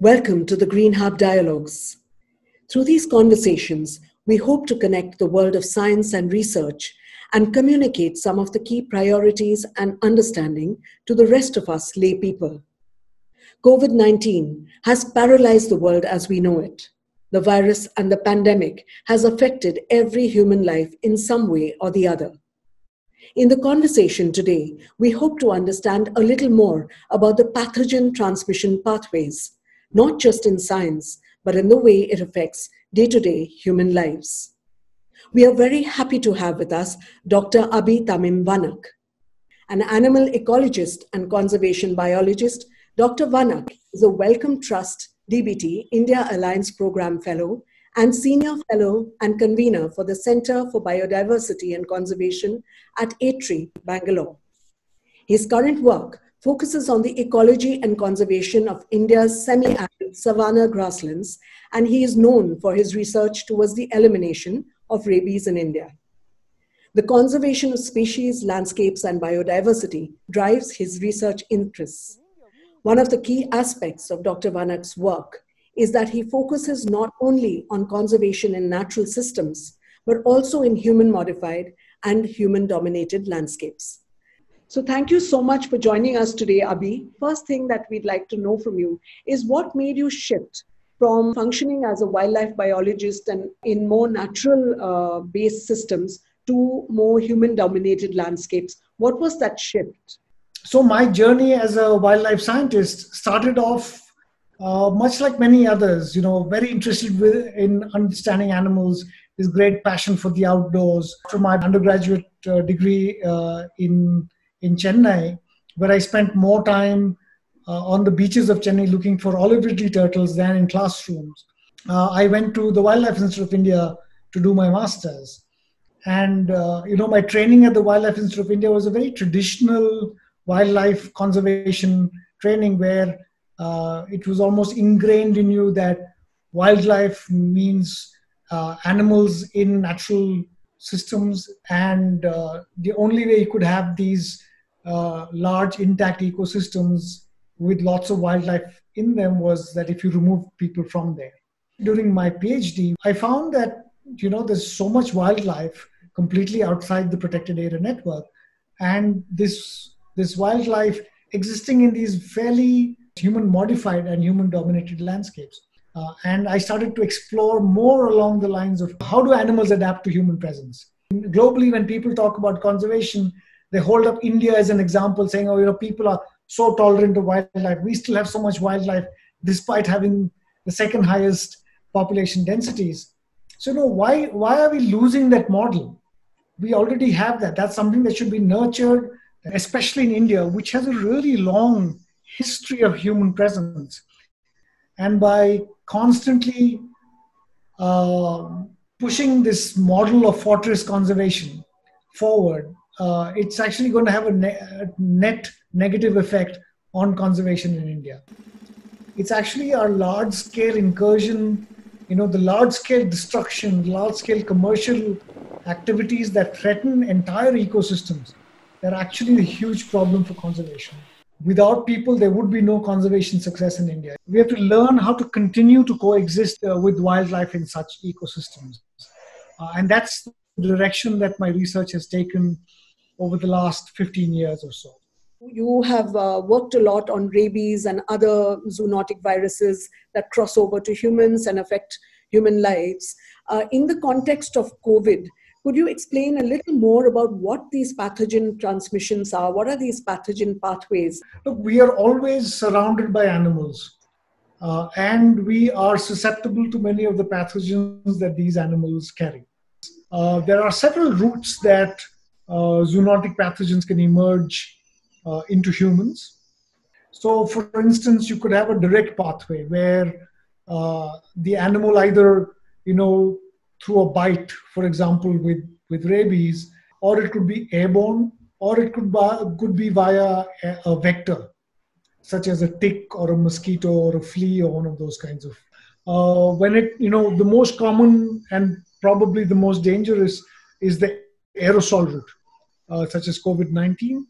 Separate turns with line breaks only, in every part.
Welcome to the Green Hub Dialogues. Through these conversations, we hope to connect the world of science and research and communicate some of the key priorities and understanding to the rest of us lay people. COVID 19 has paralyzed the world as we know it. The virus and the pandemic has affected every human life in some way or the other. In the conversation today, we hope to understand a little more about the pathogen transmission pathways, not just in science, but in the way it affects day to day human lives. We are very happy to have with us Dr. Abi Tamim Vanak. An animal ecologist and conservation biologist, Dr. Vanak is a Wellcome Trust DBT India Alliance Program Fellow and Senior Fellow and Convener for the Center for Biodiversity and Conservation at ATREE, Bangalore. His current work focuses on the ecology and conservation of India's semi-arid savanna grasslands, and he is known for his research towards the elimination of rabies in India. The conservation of species, landscapes, and biodiversity drives his research interests. One of the key aspects of Dr. Vanak's work is that he focuses not only on conservation in natural systems, but also in human modified and human dominated landscapes. So, thank you so much for joining us today, Abi. First thing that we'd like to know from you is what made you shift from functioning as a wildlife biologist and in more natural uh, based systems to more human dominated landscapes? What was that shift?
So, my journey as a wildlife scientist started off uh, much like many others, you know, very interested with, in understanding animals, this great passion for the outdoors. After my undergraduate uh, degree uh, in in Chennai, where I spent more time uh, on the beaches of Chennai looking for olive ridley turtles than in classrooms, uh, I went to the Wildlife Institute of India to do my masters. And uh, you know, my training at the Wildlife Institute of India was a very traditional wildlife conservation training where uh, it was almost ingrained in you that wildlife means uh, animals in natural systems, and uh, the only way you could have these uh, large intact ecosystems with lots of wildlife in them was that if you remove people from there. During my PhD, I found that you know there's so much wildlife completely outside the protected area network, and this this wildlife existing in these fairly human modified and human dominated landscapes. Uh, and I started to explore more along the lines of how do animals adapt to human presence. Globally, when people talk about conservation, they hold up India as an example, saying, "Oh, you know, people are so tolerant of wildlife. We still have so much wildlife, despite having the second highest population densities." So, you know, why why are we losing that model? We already have that. That's something that should be nurtured, especially in India, which has a really long history of human presence. And by constantly uh, pushing this model of fortress conservation forward, uh, it's actually going to have a, ne- a net negative effect on conservation in India. It's actually our large scale incursion, you know, the large scale destruction, large scale commercial activities that threaten entire ecosystems. They're actually a huge problem for conservation without people, there would be no conservation success in India. We have to learn how to continue to coexist uh, with wildlife in such ecosystems. Uh, and that's the direction that my research has taken over the last 15 years or so.
You have uh, worked a lot on rabies and other zoonotic viruses that cross over to humans and affect human lives. Uh, in the context of COVID, could you explain a little more about what these pathogen transmissions are? What are these pathogen pathways?
Look, we are always surrounded by animals, uh, and we are susceptible to many of the pathogens that these animals carry. Uh, there are several routes that zoonotic pathogens can emerge uh, into humans. So, for instance, you could have a direct pathway where uh, the animal either, you know, through a bite, for example, with, with rabies, or it could be airborne, or it could, could be via a, a vector, such as a tick or a mosquito or a flea or one of those kinds of. Uh, when it, you know, the most common and probably the most dangerous is the aerosol route, uh, such as COVID 19.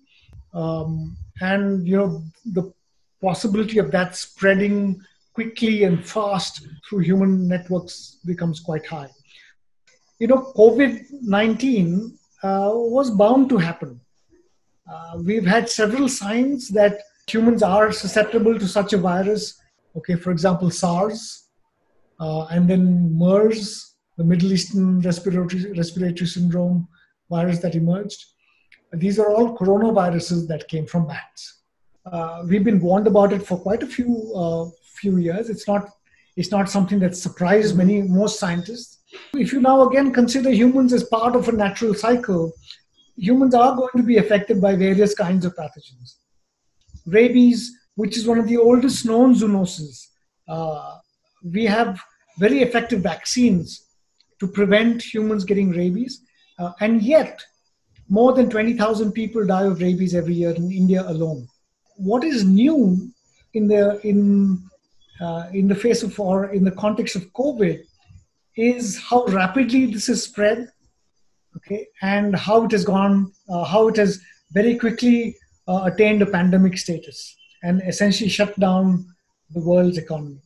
Um, and, you know, the possibility of that spreading quickly and fast through human networks becomes quite high. You know, COVID 19 uh, was bound to happen. Uh, we've had several signs that humans are susceptible to such a virus. Okay, for example, SARS, uh, and then MERS, the Middle Eastern respiratory, respiratory syndrome virus that emerged. These are all coronaviruses that came from bats. Uh, we've been warned about it for quite a few uh, few years. It's not it's not something that surprised many most scientists. If you now again consider humans as part of a natural cycle, humans are going to be affected by various kinds of pathogens. Rabies, which is one of the oldest known zoonoses, uh, we have very effective vaccines to prevent humans getting rabies, uh, and yet more than 20,000 people die of rabies every year in India alone. What is new in the in uh, in the face of or in the context of COVID is how rapidly this is spread, okay, and how it has gone, uh, how it has very quickly uh, attained a pandemic status and essentially shut down the world's economy.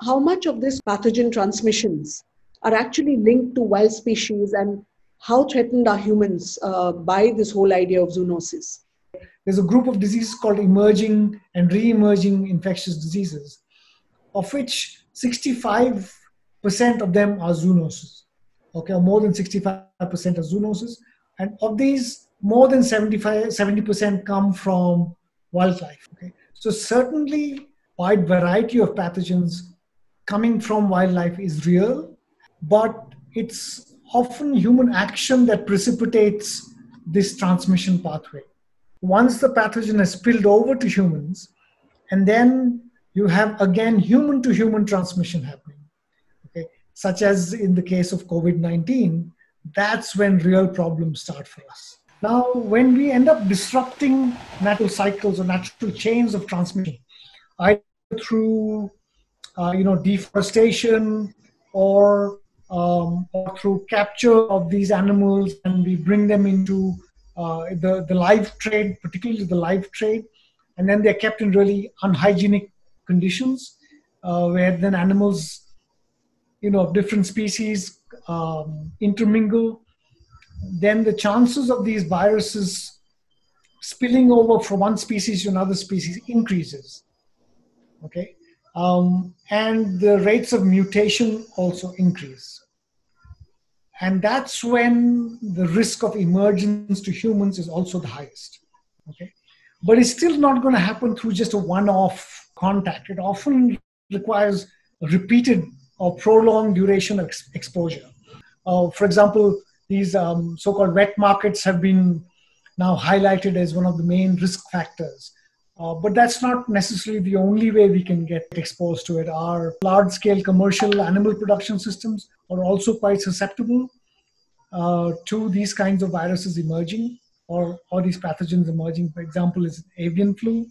How much of this pathogen transmissions are actually linked to wild species and how threatened are humans uh, by this whole idea of zoonosis?
There's a group of diseases called emerging and re-emerging infectious diseases, of which 65% of them are zoonoses. Okay, or more than 65% are zoonoses. And of these, more than 75, 70% come from wildlife. Okay? So certainly wide variety of pathogens coming from wildlife is real, but it's often human action that precipitates this transmission pathway. Once the pathogen has spilled over to humans, and then you have again human to human transmission happening, okay, such as in the case of COVID 19, that's when real problems start for us. Now, when we end up disrupting natural cycles or natural chains of transmission, either through uh, you know deforestation or um, or through capture of these animals and we bring them into uh, the, the live trade, particularly the live trade, and then they're kept in really unhygienic conditions uh, where then animals, you know, of different species um, intermingle. Then the chances of these viruses spilling over from one species to another species increases. Okay, um, and the rates of mutation also increase. And that's when the risk of emergence to humans is also the highest. Okay, but it's still not going to happen through just a one-off contact. It often requires repeated or prolonged duration of ex- exposure. Uh, for example, these um, so-called wet markets have been now highlighted as one of the main risk factors uh, but that's not necessarily the only way we can get exposed to it. Our large scale commercial animal production systems are also quite susceptible uh, to these kinds of viruses emerging or, or these pathogens emerging. For example, is avian flu,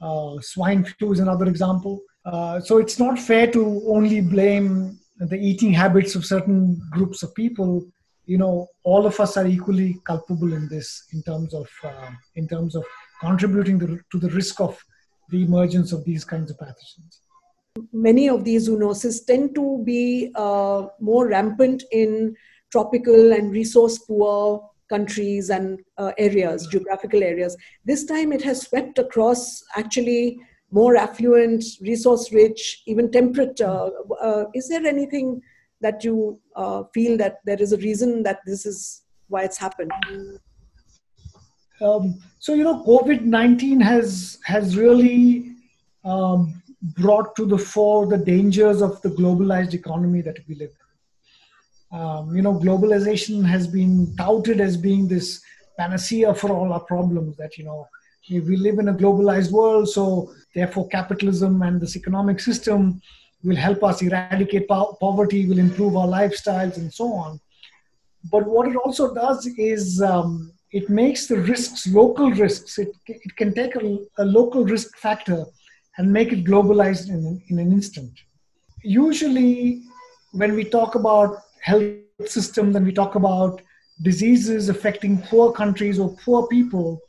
uh, swine flu is another example. Uh, so it's not fair to only blame the eating habits of certain groups of people. You know, all of us are equally culpable in this in terms of uh, in terms of contributing to, to the risk of the emergence of these kinds of pathogens.
Many of these zoonoses tend to be uh, more rampant in tropical and resource poor countries and uh, areas, geographical areas. This time it has swept across actually more affluent, resource rich, even temperate. Uh, uh is there anything that you uh, feel that there is a reason that this is why it's happened?
Um, so you know, COVID nineteen has has really um, brought to the fore the dangers of the globalized economy that we live in. Um, you know, globalization has been touted as being this panacea for all our problems. That you know, we live in a globalized world, so therefore capitalism and this economic system will help us eradicate po- poverty, will improve our lifestyles, and so on. But what it also does is um, it makes the risks local risks. It, it can take a, a local risk factor and make it globalized in, in an instant. Usually, when we talk about health systems and we talk about diseases affecting poor countries or poor people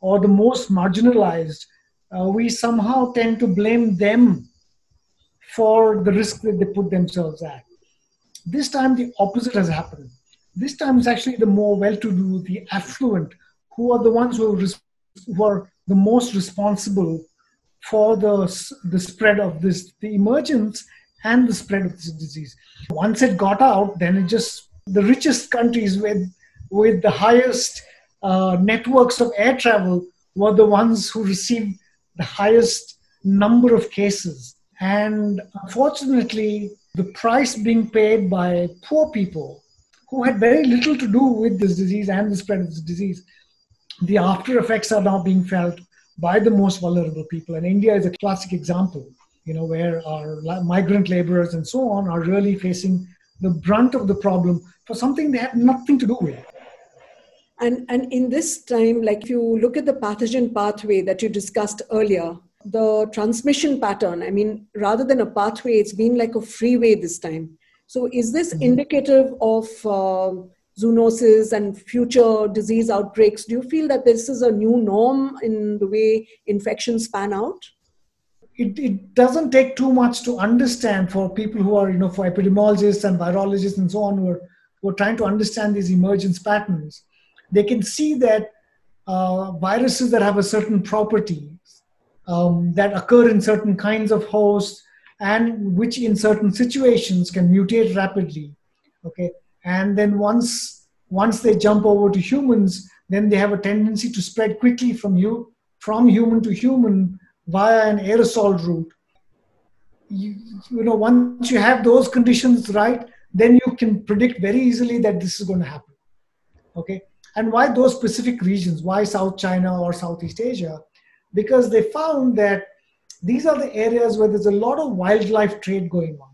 or the most marginalized, uh, we somehow tend to blame them for the risk that they put themselves at. This time, the opposite has happened. This time, it's actually the more well to do, the affluent, who are the ones who are, who are the most responsible for the, the spread of this, the emergence and the spread of this disease. Once it got out, then it just, the richest countries with, with the highest uh, networks of air travel were the ones who received the highest number of cases. And unfortunately, the price being paid by poor people who had very little to do with this disease and the spread of this disease, the after effects are now being felt by the most vulnerable people. And India is a classic example, you know, where our migrant laborers and so on are really facing the brunt of the problem for something they had nothing to do with.
And, and in this time, like if you look at the pathogen pathway that you discussed earlier, the transmission pattern, I mean, rather than a pathway, it's been like a freeway this time. So, is this mm-hmm. indicative of uh, zoonosis and future disease outbreaks? Do you feel that this is a new norm in the way infections pan out?
It, it doesn't take too much to understand for people who are, you know, for epidemiologists and virologists and so on who are, who are trying to understand these emergence patterns. They can see that uh, viruses that have a certain property um, that occur in certain kinds of hosts and which in certain situations can mutate rapidly okay? And then once once they jump over to humans then they have a tendency to spread quickly from you from human to human via an aerosol route. You, you know once you have those conditions right then you can predict very easily that this is going to happen okay? And why those specific regions? Why south china or southeast asia? Because they found that these are the areas where there's a lot of wildlife trade going on.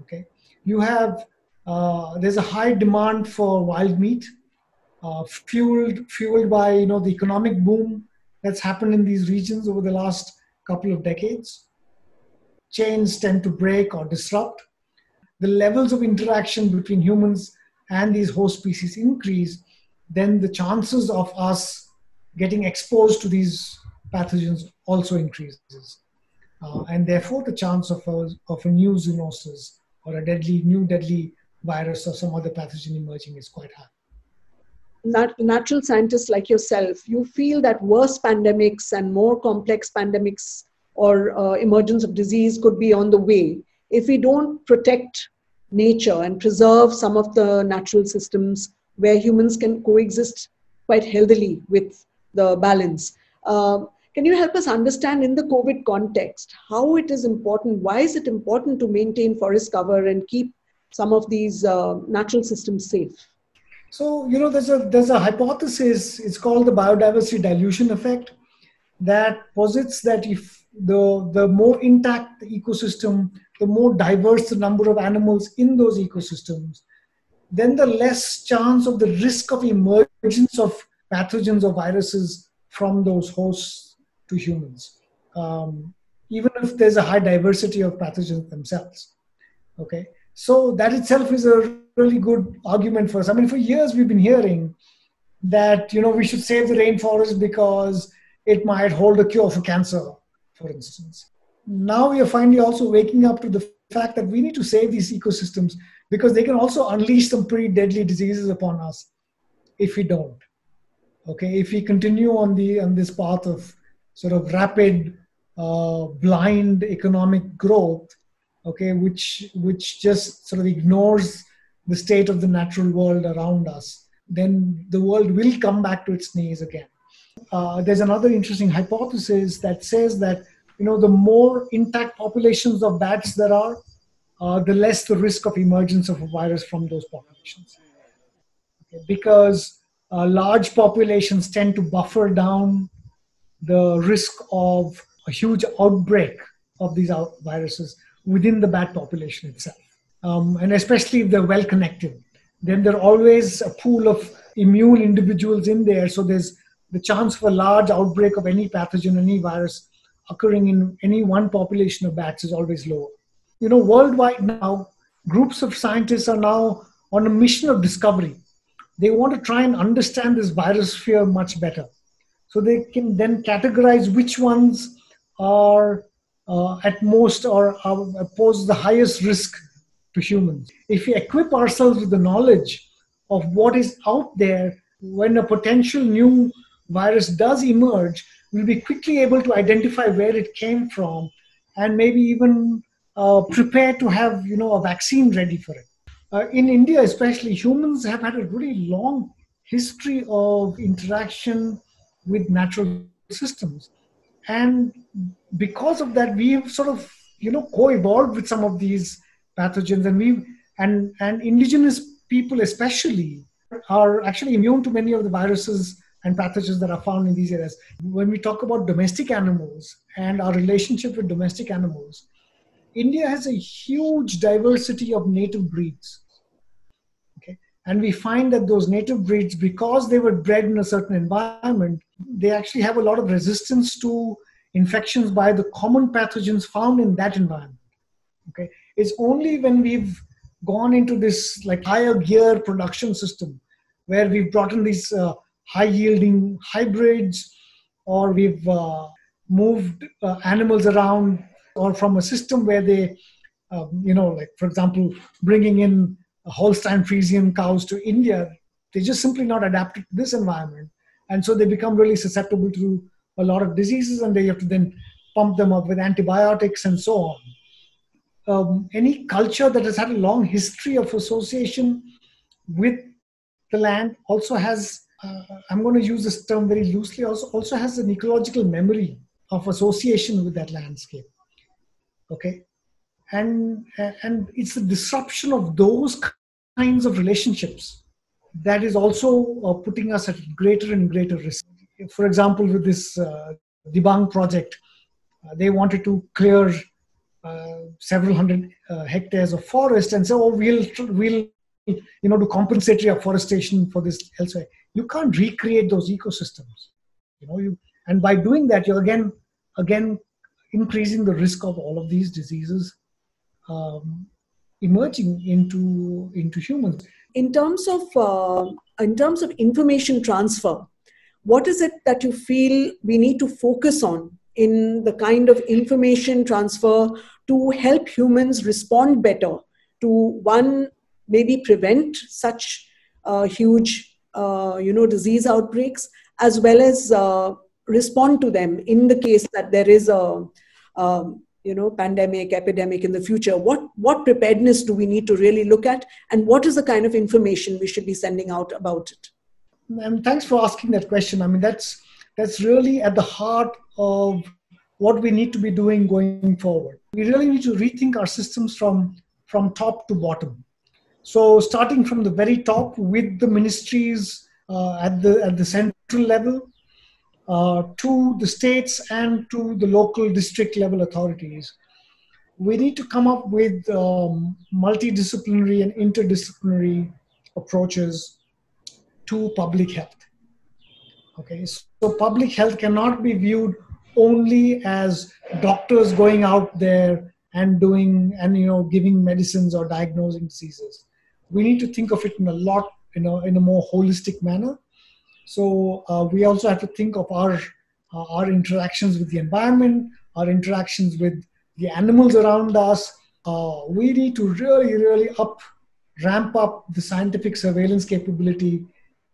Okay, you have uh, there's a high demand for wild meat, uh, fueled fueled by you know the economic boom that's happened in these regions over the last couple of decades. Chains tend to break or disrupt. The levels of interaction between humans and these host species increase, then the chances of us getting exposed to these pathogens also increases. Uh, and therefore, the chance of a, of a new zoonosis or a deadly, new deadly virus or some other pathogen emerging is quite high.
Nat- natural scientists like yourself, you feel that worse pandemics and more complex pandemics or uh, emergence of disease could be on the way if we don't protect nature and preserve some of the natural systems where humans can coexist quite healthily with the balance. Uh, can you help us understand in the COVID context how it is important? Why is it important to maintain forest cover and keep some of these uh, natural systems safe?
So you know, there's a there's a hypothesis. It's called the biodiversity dilution effect that posits that if the the more intact the ecosystem, the more diverse the number of animals in those ecosystems, then the less chance of the risk of emergence of pathogens or viruses from those hosts to humans, um, even if there's a high diversity of pathogens themselves. Okay, so that itself is a really good argument for us. I mean, for years we've been hearing that you know we should save the rainforest because it might hold a cure for cancer, for instance. Now we are finally also waking up to the fact that we need to save these ecosystems because they can also unleash some pretty deadly diseases upon us if we don't okay if we continue on the on this path of sort of rapid uh, blind economic growth okay which which just sort of ignores the state of the natural world around us then the world will come back to its knees again uh, there's another interesting hypothesis that says that you know the more intact populations of bats there are uh, the less the risk of emergence of a virus from those populations okay? because uh, large populations tend to buffer down the risk of a huge outbreak of these viruses within the bat population itself. Um, and especially if they're well connected, then there are always a pool of immune individuals in there. So there's the chance of a large outbreak of any pathogen, any virus occurring in any one population of bats is always low. You know, worldwide now, groups of scientists are now on a mission of discovery. They want to try and understand this virus sphere much better. So they can then categorize which ones are uh, at most or pose the highest risk to humans. If we equip ourselves with the knowledge of what is out there when a potential new virus does emerge, we'll be quickly able to identify where it came from and maybe even uh, prepare to have you know a vaccine ready for it. Uh, in India, especially, humans have had a really long history of interaction with natural systems, and because of that, we have sort of you know co-evolved with some of these pathogens, and we and and indigenous people especially are actually immune to many of the viruses and pathogens that are found in these areas. When we talk about domestic animals and our relationship with domestic animals, India has a huge diversity of native breeds. And we find that those native breeds, because they were bred in a certain environment, they actually have a lot of resistance to infections by the common pathogens found in that environment. Okay? It's only when we've gone into this like higher gear production system where we've brought in these uh, high yielding hybrids or we've uh, moved uh, animals around or from a system where they, um, you know, like for example, bringing in Holstein Friesian cows to India, they're just simply not adapted to this environment. And so they become really susceptible to a lot of diseases and they have to then pump them up with antibiotics and so on. Um, any culture that has had a long history of association with the land also has, uh, I'm going to use this term very loosely, also, also has an ecological memory of association with that landscape okay and and it's the disruption of those kinds of relationships that is also uh, putting us at greater and greater risk. For example with this uh, dibang project uh, they wanted to clear uh, several hundred uh, hectares of forest and so oh, we'll we'll you know do compensatory afforestation for this elsewhere. You can't recreate those ecosystems you know you and by doing that you're again again increasing the risk of all of these diseases um, emerging into into humans.
In terms of uh, in terms of information transfer, what is it that you feel we need to focus on in the kind of information transfer to help humans respond better to one maybe prevent such uh, huge uh, you know disease outbreaks as well as uh, respond to them in the case that there is a um, you know pandemic epidemic in the future what what preparedness do we need to really look at? And what is the kind of information we should be sending out about it?
And thanks for asking that question. I mean that's that's really at the heart of what we need to be doing going forward. We really need to rethink our systems from from top to bottom. So starting from the very top with the ministries uh, at the at the central level uh, to the states and to the local district level authorities. We need to come up with um, multidisciplinary and interdisciplinary approaches to public health. Okay, so public health cannot be viewed only as doctors going out there and doing and you know giving medicines or diagnosing diseases. We need to think of it in a lot you know in a more holistic manner so uh, we also have to think of our uh, our interactions with the environment, our interactions with the animals around us. Uh, we need to really, really up ramp up the scientific surveillance capability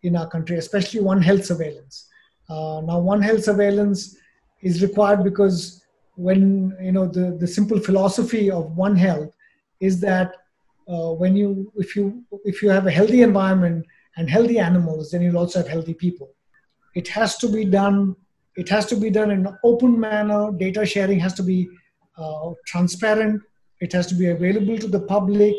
in our country, especially One Health surveillance. Uh, now, One Health surveillance is required because when you know the, the simple philosophy of One Health is that uh, when you if you if you have a healthy environment and healthy animals, then you'll also have healthy people. It has to be done. It has to be done in an open manner. Data sharing has to be uh, transparent. It has to be available to the public.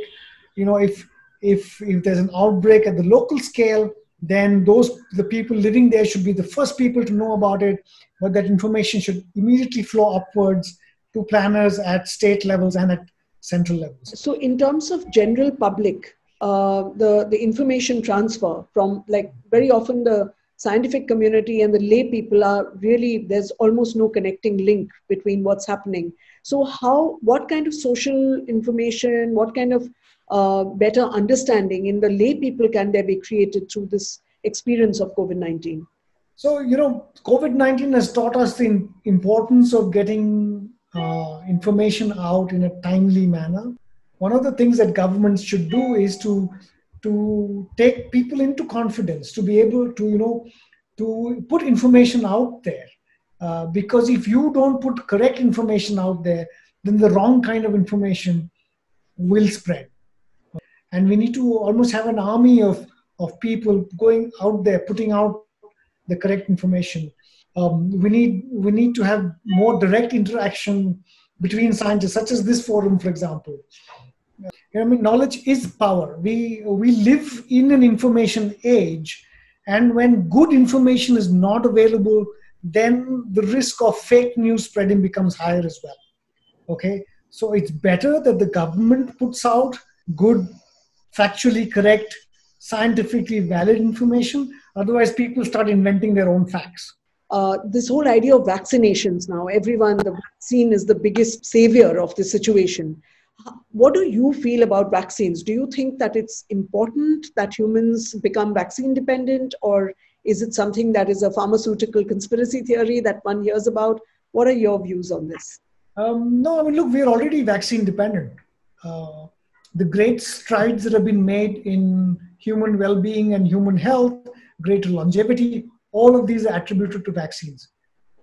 You know, if if if there's an outbreak at the local scale, then those the people living there should be the first people to know about it. But that information should immediately flow upwards to planners at state levels and at central levels.
So, in terms of general public, uh, the the information transfer from like very often the scientific community and the lay people are really there's almost no connecting link between what's happening so how what kind of social information what kind of uh, better understanding in the lay people can there be created through this experience of covid-19
so you know covid-19 has taught us the importance of getting uh, information out in a timely manner. One of the things that governments should do is to to take people into confidence, to be able to you know to put information out there. Uh, because if you don't put correct information out there, then the wrong kind of information will spread. And we need to almost have an army of, of people going out there, putting out the correct information. Um, we need we need to have more direct interaction between scientists, such as this forum, for example. I mean, knowledge is power. We we live in an information age, and when good information is not available, then the risk of fake news spreading becomes higher as well. Okay, so it's better that the government puts out good, factually correct, scientifically valid information. Otherwise, people start inventing their own facts.
Uh, this whole idea of vaccinations now, everyone, the vaccine is the biggest savior of the situation. What do you feel about vaccines? Do you think that it's important that humans become vaccine dependent, or is it something that is a pharmaceutical conspiracy theory that one hears about? What are your views on this?
Um, no, I mean, look, we're already vaccine dependent. Uh, the great strides that have been made in human well being and human health, greater longevity, all of these are attributed to vaccines.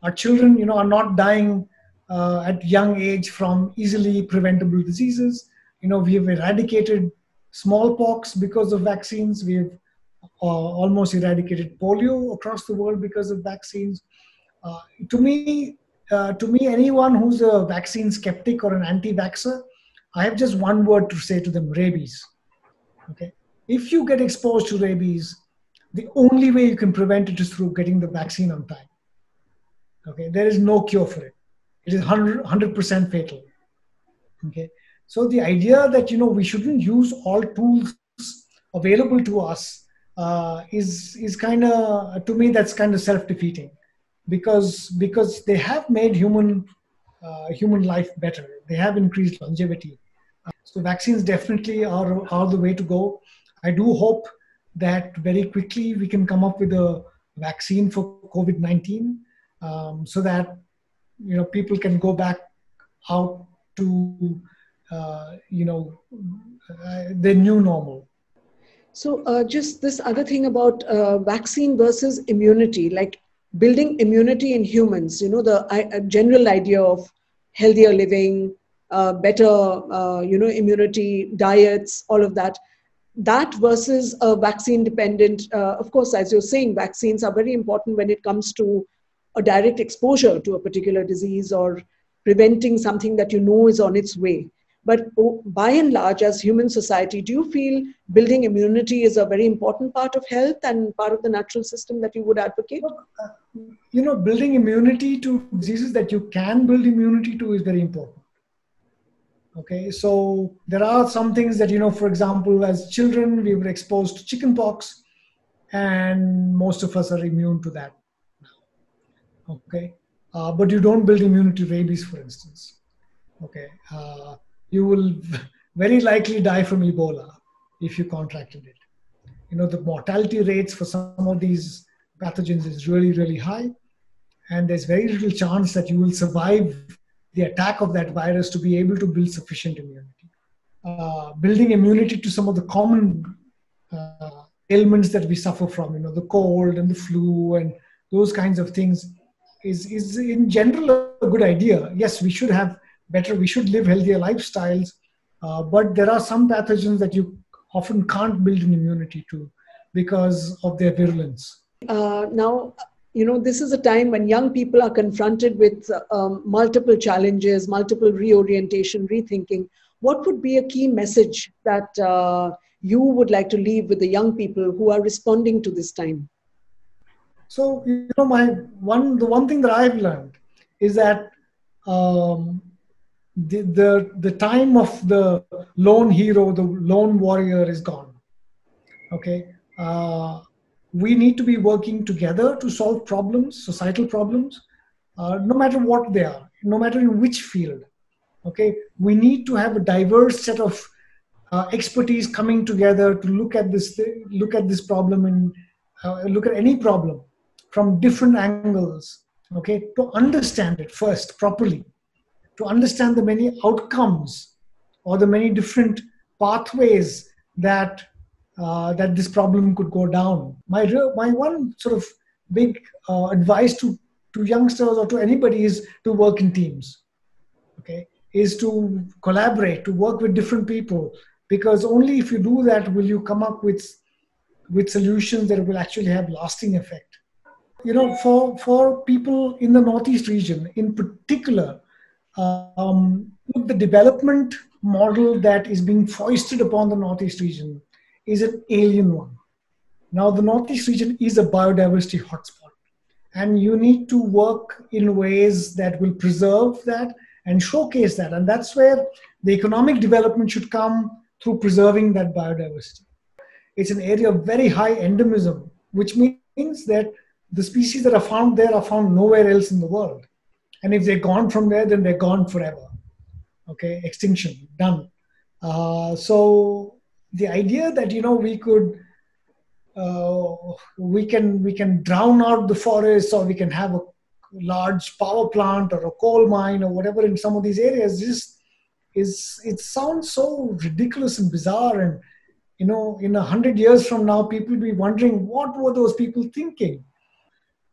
Our children, you know, are not dying uh, at young age from easily preventable diseases. You know, we have eradicated smallpox because of vaccines. We have uh, almost eradicated polio across the world because of vaccines. Uh, to me, uh, to me, anyone who's a vaccine skeptic or an anti-vaxxer, I have just one word to say to them: rabies. Okay, if you get exposed to rabies, the only way you can prevent it is through getting the vaccine on time. Okay, there is no cure for it. It is 100 percent fatal. Okay, so the idea that you know we shouldn't use all tools available to us uh, is is kind of to me that's kind of self defeating, because because they have made human uh, human life better. They have increased longevity. Uh, so vaccines definitely are are the way to go. I do hope that very quickly we can come up with a vaccine for COVID-19 um, so that you know people can go back out to uh, you know uh, the new normal.
So uh, just this other thing about uh, vaccine versus immunity, like building immunity in humans. You know the general idea of healthier living, uh, better uh, you know immunity, diets, all of that that versus a vaccine dependent, uh, of course, as you're saying, vaccines are very important when it comes to a direct exposure to a particular disease or preventing something that you know is on its way. But oh, by and large, as human society, do you feel building immunity is a very important part of health and part of the natural system that you would advocate? Uh,
you know, building immunity to diseases that you can build immunity to is very important okay so there are some things that you know for example as children we were exposed to chickenpox and most of us are immune to that now okay? Uh, but you don't build immunity to rabies for instance okay? Uh, you will very likely die from ebola if you contracted it. You know the mortality rates for some of these pathogens is really really high and there's very little chance that you will survive the attack of that virus to be able to build sufficient immunity. Uh, building immunity to some of the common uh, ailments that we suffer from, you know, the cold and the flu and those kinds of things, is is in general a good idea. Yes, we should have better, we should live healthier lifestyles, uh, but there are some pathogens that you often can't build an immunity to because of their virulence.
Uh, now, you know this is a time when young people are confronted with um, multiple challenges multiple reorientation rethinking. What would be a key message that uh, you would like to leave with the young people who are responding to this time?
So you know my one the one thing that i've learned is that um, the, the the time of the lone hero the lone warrior is gone. Okay? Uh, we need to be working together to solve problems, societal problems, uh, no matter what they are, no matter in which field. Okay, we need to have a diverse set of uh, expertise coming together to look at this look at this problem and uh, look at any problem from different angles. Okay, to understand it first properly, to understand the many outcomes or the many different pathways that uh, that this problem could go down. My my one sort of big uh, advice to to youngsters or to anybody is to work in teams. Okay, is to collaborate, to work with different people, because only if you do that will you come up with with solutions that will actually have lasting effect. You know, for for people in the northeast region, in particular, um, the development model that is being foisted upon the northeast region is an alien one. Now, the northeast region is a biodiversity hotspot, and you need to work in ways that will preserve that and showcase that. And that's where the economic development should come through preserving that biodiversity. It's an area of very high endemism, which means that the species that are found there are found nowhere else in the world. And if they're gone from there, then they're gone forever. Okay, extinction, done. Uh, so the idea that you know we could uh, we can we can drown out the forests or we can have a large power plant or a coal mine or whatever in some of these areas just is it sounds so ridiculous and bizarre and you know in a hundred years from now people will be wondering what were those people thinking?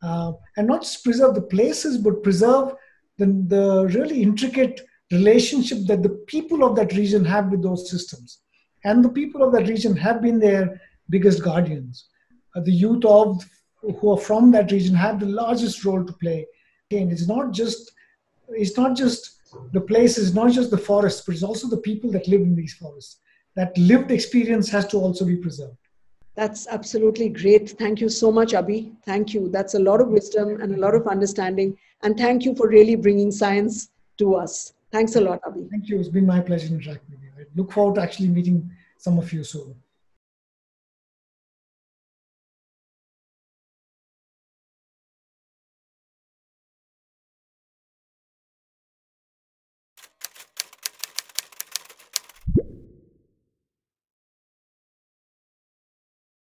Uh, and not just preserve the places but preserve the, the really intricate relationship that the people of that region have with those systems and the people of that region have been their biggest guardians uh, the youth of who are from that region have the largest role to play again it's not just it's not just the place is not just the forest but it's also the people that live in these forests that lived experience has to also be preserved.
That's absolutely great. Thank you so much, Abi. Thank you. That's a lot of wisdom and a lot of understanding. And thank you for really bringing science to us. Thanks a lot, Abi.
Thank you. It's been my pleasure interacting with you. Look forward to actually meeting some of you soon.